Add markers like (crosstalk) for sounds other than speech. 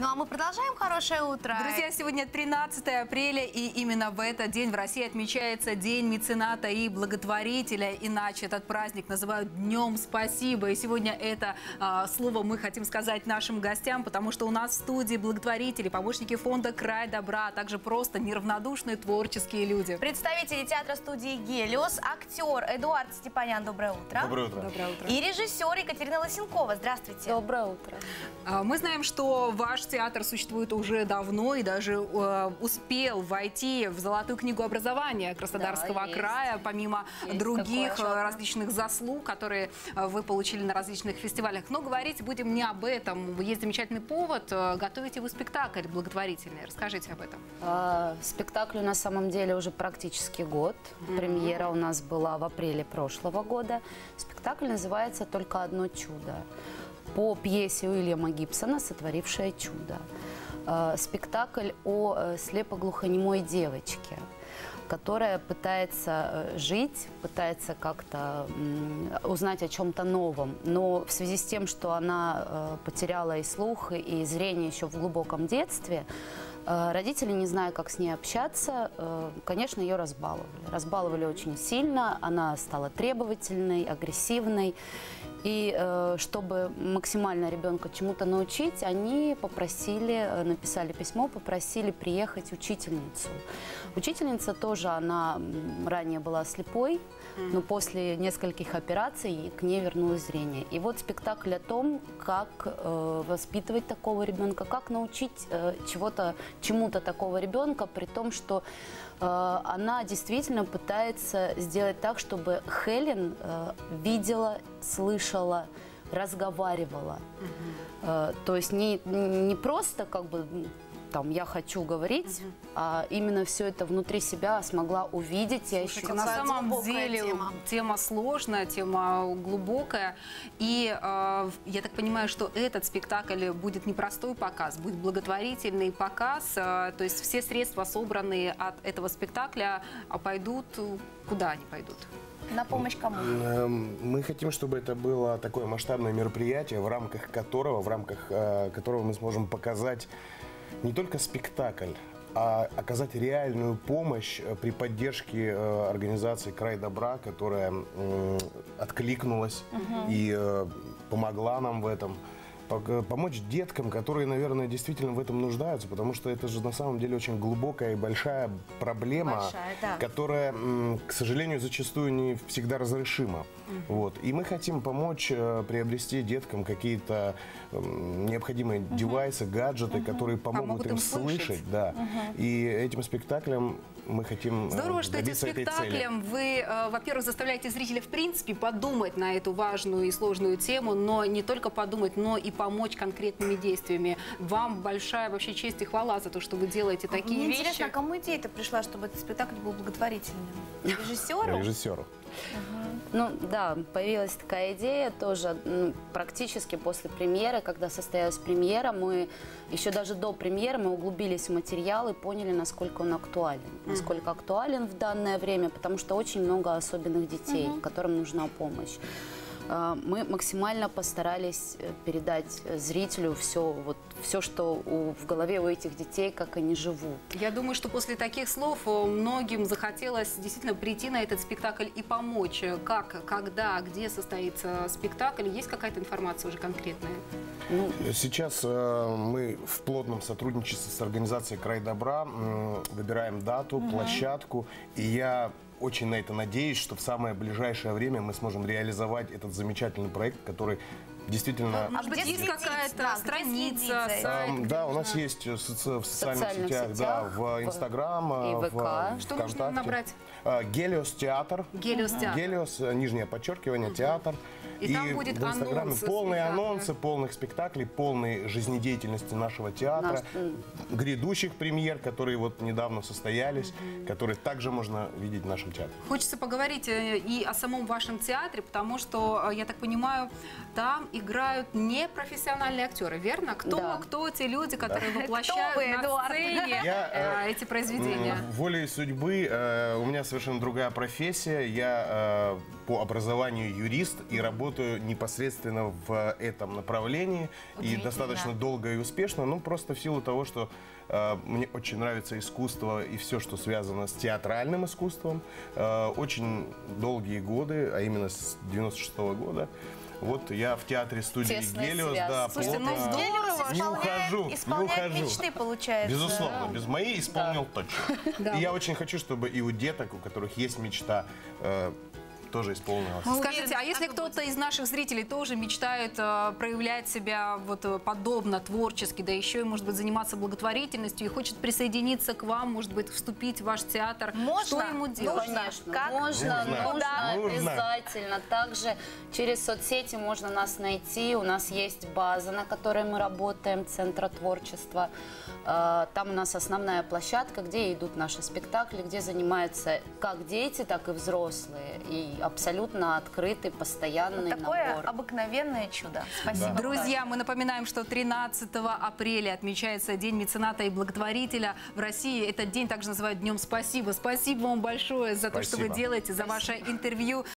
Ну а мы продолжаем хорошее утро. Друзья, сегодня 13 апреля, и именно в этот день в России отмечается День мецената и благотворителя. Иначе этот праздник называют Днем Спасибо. И сегодня это а, слово мы хотим сказать нашим гостям, потому что у нас в студии благотворители, помощники фонда «Край добра», а также просто неравнодушные творческие люди. Представители театра студии «Гелиос», актер Эдуард Степанян, доброе утро. Доброе утро. Доброе утро. И режиссер Екатерина Лосенкова, здравствуйте. Доброе утро. А, Мы знаем, что ваш театр существует уже давно и даже э, успел войти в Золотую книгу образования Краснодарского Да, есть. края, помимо Есть других э, различных заслуг, которые э, вы получили на различных фестивалях. Но говорить будем не об этом. Есть замечательный повод. э, Готовите вы спектакль благотворительный. Расскажите об этом. А, Спектаклю на самом деле уже практически год. Премьера у нас была в апреле прошлого года. Спектакль называется «Только одно чудо» по пьесе Уильяма Гибсона «Сотворившее чудо». А, Спектакль о э, слепоглухонемой девочке, которая пытается э, жить, пытается как-то узнать о чем-то новом. Но в связи с тем, что она э, потеряла и слух, и зрение еще в глубоком детстве, э, родители, не зная, как с ней общаться, э, конечно, ее разбаловали. Разбаловали очень сильно, она стала требовательной, агрессивной. И э, чтобы максимально ребенка чему-то научить, они попросили, э, написали письмо, попросили приехать учительницу. Учительница тоже, она ранее была слепой, но после нескольких операций к ней вернулось зрение. И вот спектакль о том, как э, воспитывать такого ребенка, как научить чего-то, чему-то такого ребенка, при том, что она действительно пытается сделать так, чтобы Хелен видела, слышала, разговаривала. Э, то есть не, не просто как бы там я хочу говорить, а именно все это внутри себя смогла увидеть и ощутить. на самом деле тема. тема сложная, тема глубокая. И э, я так понимаю, что этот спектакль будет не простой показ, будет благотворительный показ. э, то есть все средства, собранные от этого спектакля, а пойдут куда они пойдут? На помощь кому? Эм, Мы хотим, чтобы это было такое масштабное мероприятие, в рамках которого, в рамках э, которого мы сможем показать не только спектакль, а оказать реальную помощь э, при поддержке э, организации «Край добра», которая откликнулась и э, помогла нам в этом. Пог- Помочь деткам, которые, наверное, действительно в этом нуждаются, потому что это же на самом деле очень глубокая и большая проблема, Большая, да. которая, к сожалению, зачастую не всегда разрешима. Вот. И мы хотим помочь э, приобрести деткам какие-то необходимые девайсы, гаджеты, которые помогут, Помогут им им слышать. слышать. Да. И этим спектаклем мы хотим э, Здорово, что этим спектаклем вы, э, во-первых, заставляете зрителя в принципе подумать на эту важную и сложную тему, но не только подумать, но и помочь конкретными действиями. Вам большая вообще честь и хвала за то, что вы делаете такие Мне вещи. интересно, а кому идея-то пришла, чтобы этот спектакль был благотворительным? (laughs) Режиссеру? Режиссеру. Ну да, появилась такая идея тоже практически после премьеры, когда состоялась премьера, мы еще даже до премьеры мы углубились в материал и поняли, насколько он актуален. Насколько актуален в данное время, потому что очень много особенных детей, которым нужна помощь. А, Мы максимально постарались э, передать э, зрителю все, вот, все что у- в голове у этих детей, как они живут. Я думаю, что после таких слов э, многим захотелось действительно прийти на этот спектакль и помочь. Э, Как, когда, где состоится спектакль? Есть какая-то информация уже конкретная? Ну, Сейчас э, мы в плотном сотрудничестве с организацией «Край добра» выбираем дату, площадку, и я очень на это надеюсь, что в самое ближайшее время мы сможем реализовать этот замечательный проект, который действительно... Быть, где есть какая-то Да, страница, сайт? Да, у нас есть э, соци- в социальных, социальных сетях, да, сетях, в в- Инстаграм, э, и в ВК. э, Что нужно набрать? Э, Гелиос театр. Гелиос театр. Гелиос, э, нижнее подчеркивание, театр. И там будет в Инстаграме анонс полные спектакля. анонсы, полных спектаклей, полной жизнедеятельности нашего театра, Наш, грядущих премьер, которые вот недавно состоялись, которые также можно видеть в нашем театре. Хочется поговорить э, и о самом вашем театре, потому что, э, я так понимаю, там играют непрофессиональные актеры, верно? Кто, Да. кто те люди, которые воплощают вы, на Эдуард? сцене Я, э, эти произведения? Волей судьбы э, у меня совершенно другая профессия. Я э, по образованию юрист и работаю непосредственно в этом направлении. И достаточно долго и успешно. Ну, просто в силу того, что э, мне очень нравится искусство и все, что связано с театральным искусством. Э, очень долгие годы, а именно с 96 года. Вот я в театре студии Тесная Гелиос, связь. да, Слушайте, ну плотно- здорово. Гелиос Не исполняет, ухожу, не исполняет ухожу. мечты, получается. Безусловно, без моей исполнил точно. И я очень хочу, чтобы и у деток, у которых есть мечта, э, тоже исполнилась. Мы Скажите, уверены, а если кто-то из наших зрителей тоже мечтает э, проявлять себя вот э, подобно творчески, да еще и, может быть, заниматься благотворительностью и хочет присоединиться к вам, может быть, вступить в ваш театр, Можно? что ему делать? Конечно, Как? можно, Нужно. нужно, Нужно. обязательно. Также через соцсети можно нас найти. У нас есть база, на которой мы работаем, Центра творчества. Э, Там у нас основная площадка, где идут наши спектакли, где занимаются как дети, так и взрослые. И абсолютно открытый, постоянный Такое набор. обыкновенное чудо. Спасибо. Друзья, мы напоминаем, что 13 апреля отмечается День мецената и благотворителя в России. Этот день также называют Днем Спасибо. Спасибо вам большое за то, что вы Спасибо. делаете, за ваше интервью.